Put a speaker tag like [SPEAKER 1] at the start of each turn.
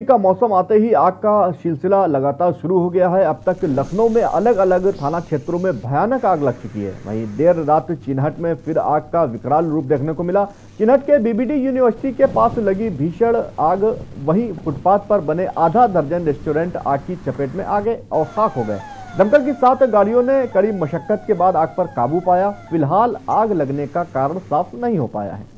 [SPEAKER 1] का मौसम आते ही आग का सिलसिला लगातार शुरू हो गया है। अब तक लखनऊ में अलग अलग थाना क्षेत्रों में भयानक आग लग चुकी है। वहीं देर रात चिन्हट में फिर आग का विकराल रूप देखने को मिला। चिन्हट के बीबीडी यूनिवर्सिटी के पास लगी भीषण आग, वहीं फुटपाथ पर बने आधा दर्जन रेस्टोरेंट आग की चपेट में आ गए और खाक हो गए। दमकल की सात गाड़ियों ने कड़ी मशक्कत के बाद आग पर काबू पाया। फ़िलहाल आग लगने का कारण साफ़ नहीं हो पाया है।